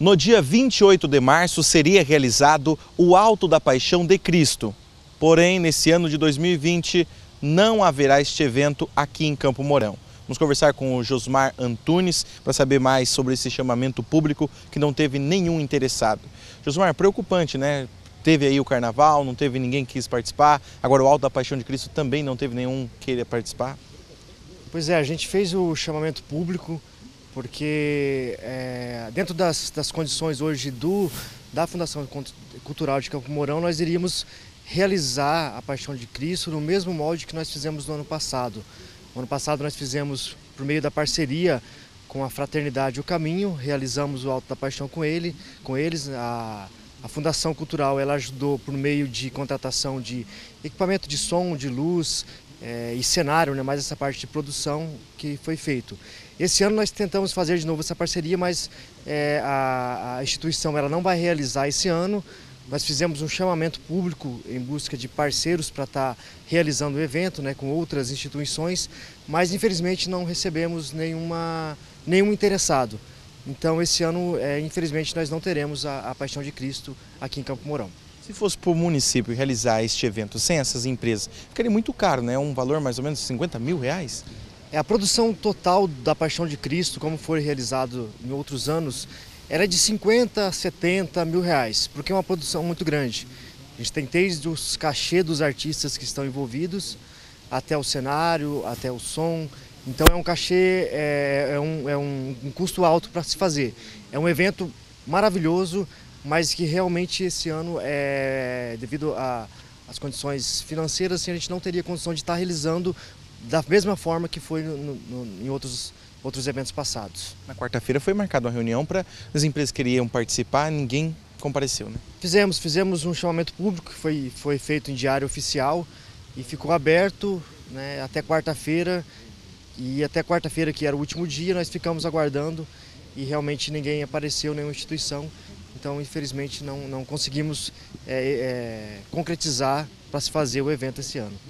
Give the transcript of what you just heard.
No dia 28 de março seria realizado o Alto da Paixão de Cristo. Porém, nesse ano de 2020, não haverá este evento aqui em Campo Mourão. Vamos conversar com o Josmar Antunes para saber mais sobre esse chamamento público que não teve nenhum interessado. Josmar, preocupante, né? Teve aí o carnaval, não teve ninguém que quis participar. Agora o Alto da Paixão de Cristo também não teve nenhum que queria participar. Pois é, a gente fez o chamamento público porque é, dentro das, das, condições hoje do, da Fundação Cultural de Campo Mourão, nós iríamos realizar a Paixão de Cristo no mesmo molde que nós fizemos no ano passado. No ano passado nós fizemos, por meio da parceria com a Fraternidade O Caminho, realizamos o Alto da Paixão com ele, com eles. A, a Fundação Cultural ela ajudou por meio de contratação de equipamento de som, de luz é, e cenário, né, mais essa parte de produção que foi feito. Esse ano nós tentamos fazer de novo essa parceria, mas é, a, a instituição ela não vai realizar esse ano. Nós fizemos um chamamento público em busca de parceiros para estar tá realizando o evento né, com outras instituições, mas infelizmente não recebemos nenhuma, nenhum interessado. Então esse ano, é, infelizmente, nós não teremos a, a Paixão de Cristo aqui em Campo Mourão. Se fosse para o município realizar este evento sem essas empresas, ficaria muito caro, né? Um valor mais ou menos 50 mil reais? É a produção total da Paixão de Cristo, como foi realizado em outros anos, era de 50 70 mil reais, porque é uma produção muito grande. A gente tem desde os cachê dos artistas que estão envolvidos, até o cenário, até o som. Então é um cachê, é, é, um, é um, um custo alto para se fazer. É um evento maravilhoso, mas que realmente esse ano, é, devido às condições financeiras, assim, a gente não teria condição de estar realizando da mesma forma que foi no, no, em outros outros eventos passados. Na quarta-feira foi marcada uma reunião para as empresas que queriam participar, ninguém compareceu, né? Fizemos, fizemos um chamamento público que foi, foi feito em diário oficial e ficou aberto né, até quarta-feira. E até quarta-feira, que era o último dia, nós ficamos aguardando e realmente ninguém apareceu, nenhuma instituição. Então, infelizmente, não, não conseguimos é, é, concretizar para se fazer o evento esse ano.